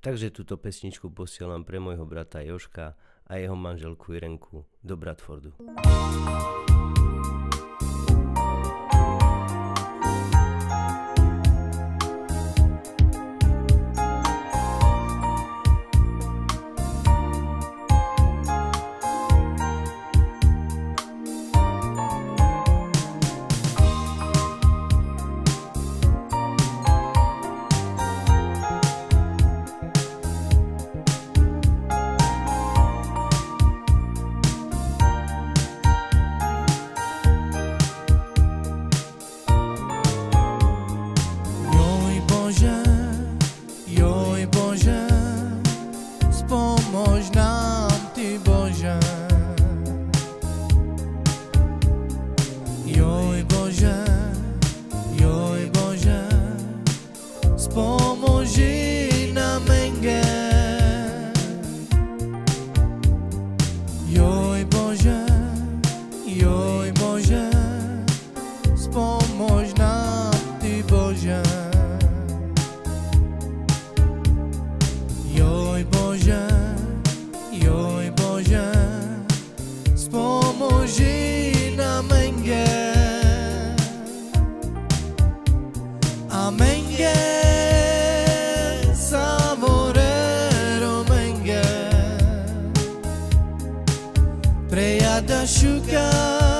Takže túto pesničku posielam pre môjho brata Joška a jeho manželku Irenku do Bradfordu. spomóžná ty Bože. Joj Bože, joj Bože, spomóži na menge. A menge savorero menge. Prejada šukaj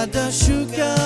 other sugar.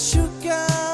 Sugar